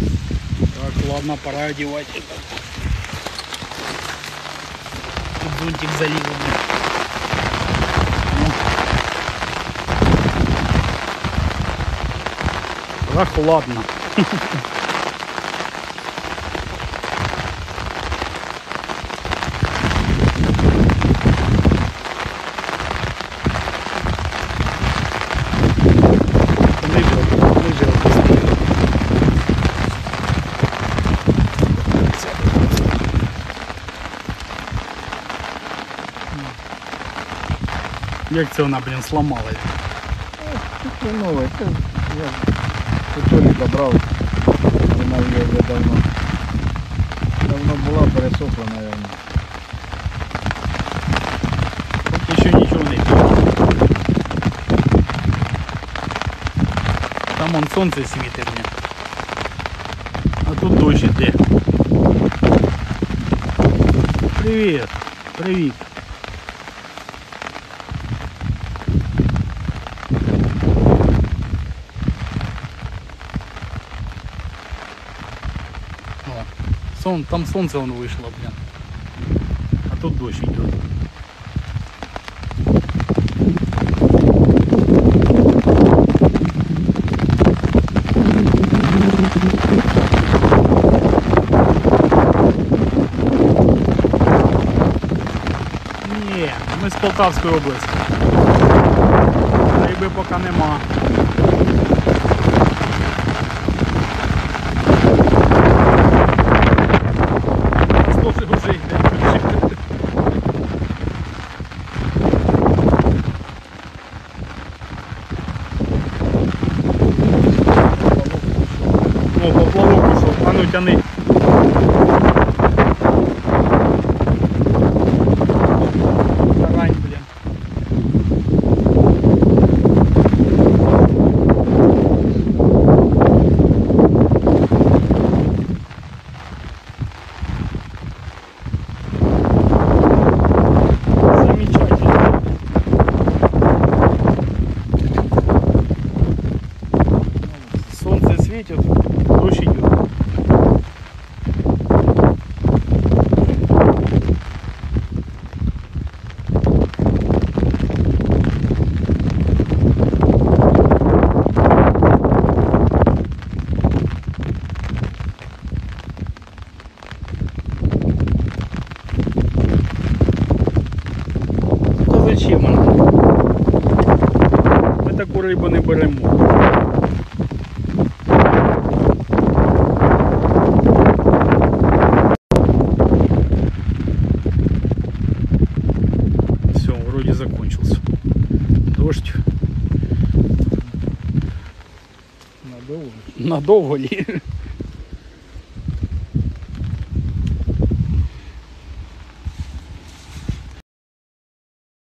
Так, ладно, пора одевать это. Тут зонтик залил. Прохладно. Як це вона, блін, сломалась? Це нове, це я у Толі добрав. Вона є вже давно. Давно була, пересохла, мабуть. Поки що нічого не п'є. Там он сонце світить. мені. А тут дощ іде. Привіт. Привіт. О, сон, там сонце вон вийшло, блін. А тут дощ йде. Ні, ми з Полтавської області. Риби поки нема. Ушов. А ну тяни. Тарань. Замечательно. Солнце светит, дождь идет. Зачем вона? Ми таку рибу не беремо. Все, вроде закончился. Дождь. Надовго. Надовго ли?